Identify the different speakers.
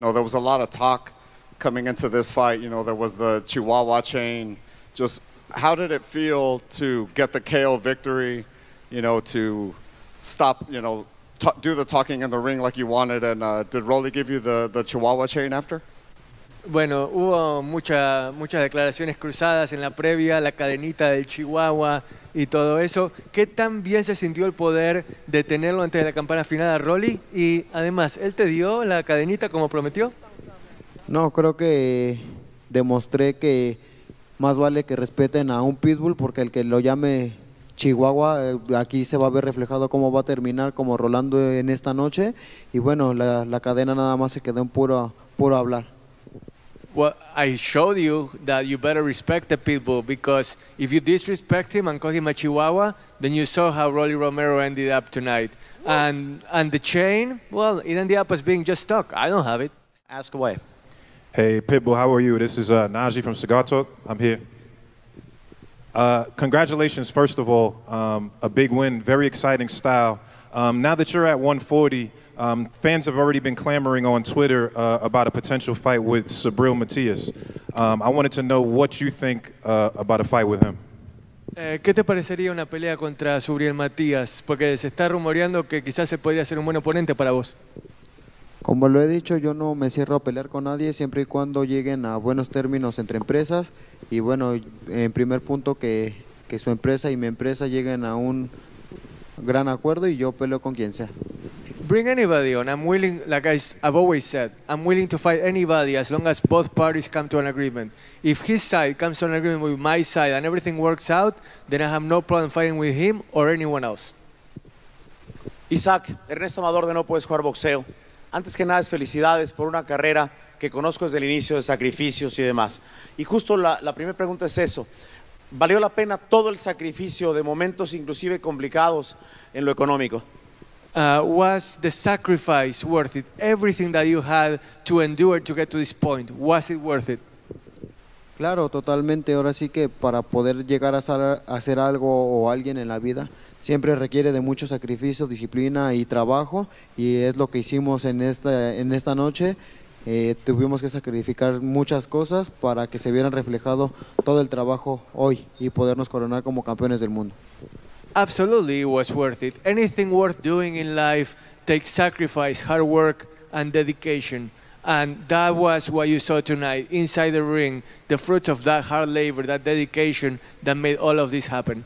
Speaker 1: know, there was a lot of talk coming into this fight. You know, there was the Chihuahua chain. Just how did it feel to get the KO victory? You know, to stop, you know, do the talking in the ring like you wanted. And uh, did Rolly give you the, the Chihuahua chain after?
Speaker 2: Bueno, hubo mucha- muchas declaraciones cruzadas en la previa, la cadenita del Chihuahua y todo eso. ¿Qué tan bien se sintió el poder de tenerlo antes de la campana final a Rolly? Y además, ¿él te dio la cadenita como prometió?
Speaker 3: No, creo que demostré que más vale que respeten a un pitbull porque el que lo llame Chihuahua, eh, aquí se va a ver reflejado cómo va a terminar como Rolando en esta noche y bueno, la, la cadena nada más se quedó en puro, puro hablar.
Speaker 2: Well, I showed you that you better respect the Pitbull because if you disrespect him and call him a Chihuahua, then you saw how Rolly Romero ended up tonight. And and the chain, well, it ended up as being just stuck. I don't have it.
Speaker 4: Ask away.
Speaker 5: Hey, Pitbull, how are you? This is uh, Najee from Cigar Talk. I'm here. Uh, congratulations, first of all. Um, a big win, very exciting style. Um, now that you're at 140, um, fans have already been clamoring on Twitter uh, about a potential fight with Sabril Matias. Um, I wanted to know what you think uh, about a fight with him.
Speaker 2: Eh, ¿Qué te parecería una pelea contra Subriel Matías? Porque se está rumoreando que quizás se podría ser un buen oponente para vos.
Speaker 3: Como lo he dicho, yo no me cierro a pelear con nadie siempre y cuando lleguen a buenos términos entre empresas y bueno, en primer punto que, que su empresa y mi empresa lleguen a un gran acuerdo y yo peleo con quien sea.
Speaker 2: Bring anybody on. I'm willing, like I, have always said, I'm willing to fight anybody as long as both parties come to an agreement. If his side comes to an agreement with my side and everything works out, then I have no problem fighting with him or anyone else.
Speaker 4: Isaac, Ernesto Amador de No Puedes Jugar Boxeo. Antes que nada, es felicidades por una carrera que conozco desde el inicio de sacrificios y demás. Y justo la, la primera pregunta es eso. ¿Valió la pena todo el sacrificio de momentos inclusive complicados en lo económico?
Speaker 2: Uh, was the sacrifice worth it? Everything that you had to endure to get to this point, was it worth it?
Speaker 3: Claro, totalmente. Ahora sí que para poder llegar a hacer, algo o alguien en la vida siempre requiere de mucho sacrificio, disciplina y trabajo y es lo que hicimos en esta, en esta noche. Eh, tuvimos que sacrificar muchas cosas para que se vieran reflejado todo el trabajo hoy y podernos coronar como campeones del mundo.
Speaker 2: Absolutely, it was worth it. Anything worth doing in life takes sacrifice, hard work, and dedication. And that was what you saw tonight inside the ring, the fruits of that hard labor, that dedication that made all of this happen.